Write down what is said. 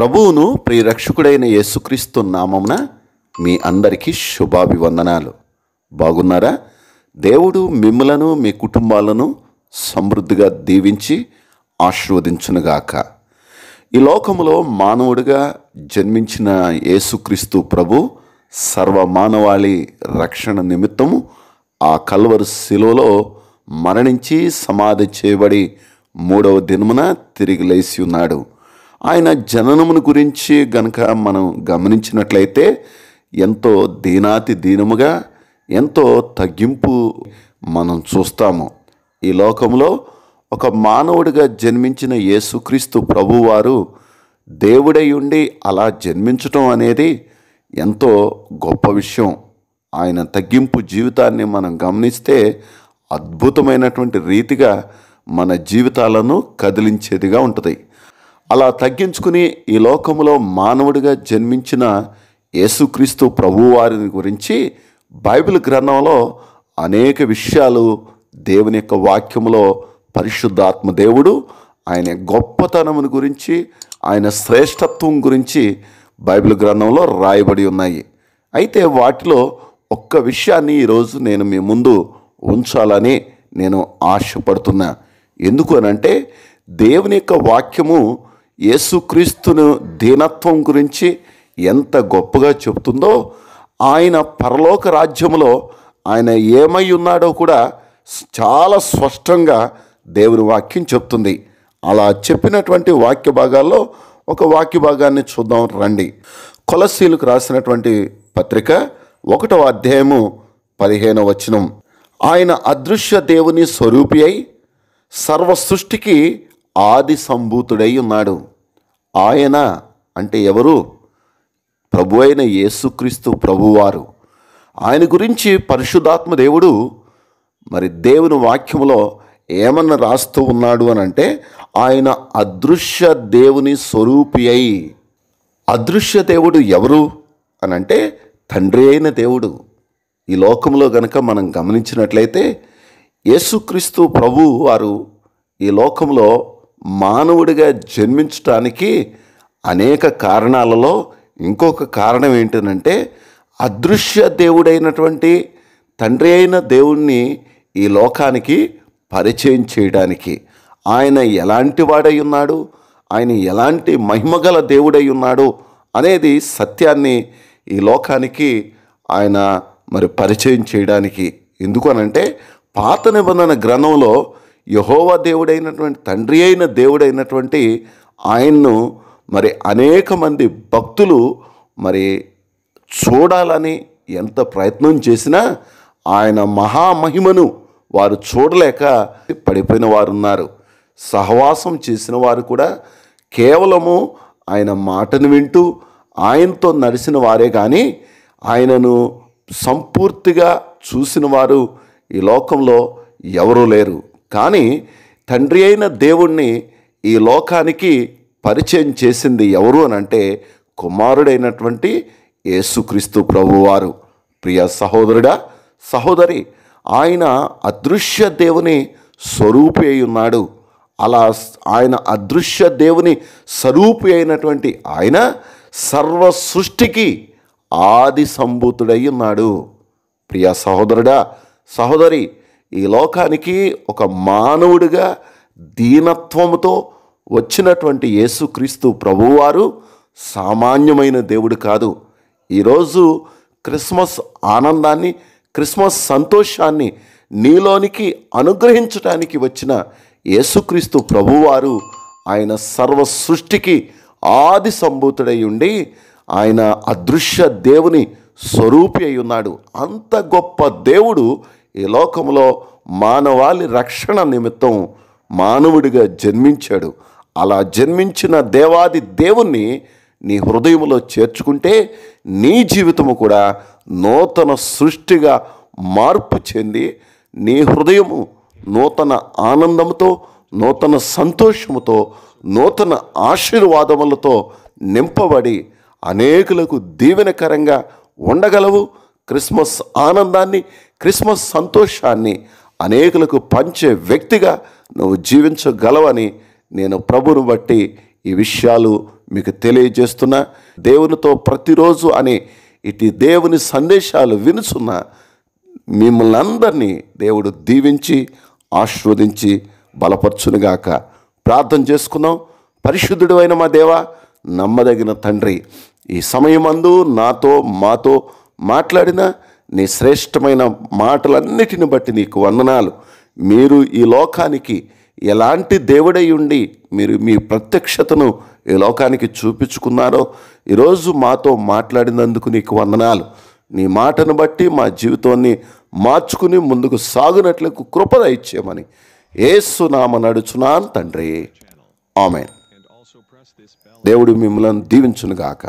ప్రభువును ప్రియరక్షకుడైన యేసుక్రీస్తు నామమున మీ అందరికీ శుభాభివందనాలు. బాగున్నారా? దేవుడు మిమ్మలను మీ కుటుంబాలను సమృద్ధిగా దీవించి ఆశీర్వదించునుగాక. ఈ లోకములో మానవుడిగా జన్మించిన యేసుక్రీస్తు ప్రభు సర్వ మానవాళి రక్షణ నిమిత్తము ఆ కల్వరు శిలువలో మరణించి సమాధి చేయబడి మూడవ దినమున తిరిగి లేచి ఉన్నాడు. ఆయన జననమును గురించి గనక మనం గమనించినట్లయితే ఎంతో దీనాతి దీనముగా ఎంతో తగ్గింపు మనం చూస్తాము. ఈ లోకంలో ఒక మానవుడిగా జన్మించిన యేసుక్రీస్తు ప్రభువారు దేవుడై ఉండి అలా జన్మించటం అనేది ఎంతో గొప్ప విషయం. ఆయన తగ్గింపు జీవితాన్ని మనం గమనిస్తే అద్భుతమైనటువంటి రీతిగా మన జీవితాలను కదిలించేదిగా ఉంటుంది. అలా తగ్గించుకుని ఈ లోకములో మానవుడిగా జన్మించిన యేసుక్రీస్తు ప్రభువారిని గురించి బైబిల్ గ్రంథంలో అనేక విషయాలు దేవుని యొక్క వాక్యంలో పరిశుద్ధాత్మ దేవుడు ఆయన గొప్పతనమును గురించి ఆయన శ్రేష్టత్వం గురించి బైబిల్ గ్రంథంలో రాయబడి ఉన్నాయి. అయితే వాటిలో ఒక్క విషయాన్ని ఈరోజు నేను మీ ముందు ఉంచాలని నేను ఆశపడుతున్నా. ఎందుకు అనంటే దేవుని యొక్క వాక్యము యేసుక్రీస్తును దీనత్వం గురించి ఎంత గొప్పగా చెబుతుందో ఆయన పరలోక రాజ్యములో ఆయన ఏమై ఉన్నాడో కూడా చాలా స్పష్టంగా దేవుని వాక్యం చెప్తుంది. అలా చెప్పినటువంటి వాక్య భాగాల్లో ఒక వాక్య భాగాన్ని చూద్దాం రండి. కొలసీలకు రాసినటువంటి పత్రిక ఒకటవ అధ్యాయము పదిహేనవ వచనం. ఆయన అదృశ్య దేవుని స్వరూపి అయి సర్వ సృష్టికి ఆది సంభూతుడై ఉన్నాడు. ఆయన అంటే ఎవరు? ప్రభు అయిన యేసుక్రీస్తు ప్రభువారు. ఆయన గురించి పరిశుద్ధాత్మ దేవుడు మరి దేవుని వాక్యములో ఏమన్నా రాస్తూ ఉన్నాడు అని అంటే ఆయన అదృశ్య దేవుని స్వరూపి అయి అదృశ్య దేవుడు ఎవరు అని అంటే తండ్రి అయిన దేవుడు. ఈ లోకంలో గనక మనం గమనించినట్లయితే యేసుక్రీస్తు ప్రభు వారు ఈ లోకంలో మానవుడిగా జన్మించటానికి అనేక కారణాలలో ఇంకొక కారణం ఏంటంటే అదృశ్య దేవుడైనటువంటి తండ్రి అయిన దేవుణ్ణి ఈ లోకానికి పరిచయం చేయడానికి. ఆయన ఎలాంటి వాడై ఉన్నాడు? ఆయన ఎలాంటి మహిమగల దేవుడై ఉన్నాడు? అనేది సత్యాన్ని ఈ లోకానికి ఆయన మరి పరిచయం చేయడానికి. ఎందుకు అనంటే పాత నిబంధన గ్రంథంలో యహోవా దేవుడైనటువంటి తండ్రి అయిన దేవుడైనటువంటి ఆయన్ను మరి అనేక మంది భక్తులు మరి చూడాలని ఎంత ప్రయత్నం చేసినా ఆయన మహామహిమను వారు చూడలేక పడిపోయిన వారు ఉన్నారు సహవాసం చేసిన వారు కూడా కేవలము ఆయన మాటను వింటూ ఆయనతో నడిచిన వారే కానీ ఆయనను సంపూర్తిగా చూసిన వారు ఈ లోకంలో ఎవరూ లేరు. కానీ తండ్రి అయిన దేవుణ్ణి ఈ లోకానికి పరిచయం చేసింది ఎవరు అని అంటే కుమారుడైనటువంటి యేసుక్రీస్తు ప్రభువారు. ప్రియ సహోదరుడా సహోదరి ఆయన అదృశ్య దేవుని స్వరూపి అయి ఉన్నాడు. అలా ఆయన అదృశ్య దేవుని స్వరూపి అయినటువంటి ఆయన సర్వ సృష్టికి ఆది సంభూతుడై ఉన్నాడు. ప్రియ సహోదరుడా సహోదరి ఈ లోకానికి ఒక మానవుడిగా దీనత్వముతో వచ్చినటువంటి యేసుక్రీస్తు ప్రభువారు సామాన్యమైన దేవుడు కాదు. ఈరోజు క్రిస్మస్ ఆనందాన్ని క్రిస్మస్ సంతోషాన్ని నీలోనికి అనుగ్రహించటానికి వచ్చిన యేసుక్రీస్తు ప్రభువారు ఆయన సర్వ సృష్టికి ఆది సంభూతుడై ఉండి ఆయన అదృశ్య దేవుని స్వరూపి అయి ఉన్నాడు. అంత గొప్ప దేవుడు ఈ లోకంలో మానవాళి రక్షణ నిమిత్తం మానవుడిగా జన్మించాడు. అలా జన్మించిన దేవాది దేవుణ్ణి నీ హృదయంలో చేర్చుకుంటే నీ జీవితము కూడా నూతన సృష్టిగా మార్పు చెంది నీ హృదయము నూతన ఆనందంతో నూతన సంతోషముతో నూతన ఆశీర్వాదములతో నింపబడి అనేకులకు దీవెనకరంగా ఉండగలవు. క్రిస్మస్ ఆనందాన్ని క్రిస్మస్ సంతోషాన్ని అనేకులకు పంచే వ్యక్తిగా నువ్వు జీవించగలవని నేను ప్రభును బట్టి ఈ విషయాలు మీకు తెలియజేస్తున్నా. దేవునితో ప్రతిరోజు అనే ఇటు దేవుని సందేశాలు వినుచున్న మిమ్మల్ని అందరినీ దేవుడు దీవించి ఆశీర్వదించి బలపరచునుగాక. ప్రార్థన చేసుకున్నాం పరిశుద్ధుడు అయిన మా దేవ నమ్మదగిన తండ్రి ఈ సమయమందు నాతో మాతో మాట్లాడిన నీ శ్రేష్టమైన మాటలన్నిటిని బట్టి నీకు వందనాలు. మీరు ఈ లోకానికి ఎలాంటి దేవుడై ఉండి మీరు మీ ప్రత్యక్షతను ఈ లోకానికి చూపించుకున్నారో ఈరోజు మాతో మాట్లాడినందుకు నీకు వందనాలు. నీ మాటను బట్టి మా జీవితాన్ని మార్చుకుని ముందుకు సాగునట్లకు కృపద ఇచ్చేయమని ఏసు నామ నడుచున్నాను తండ్రి. ఆమె దేవుడు మిమ్మల్ని దీవించునుగాక.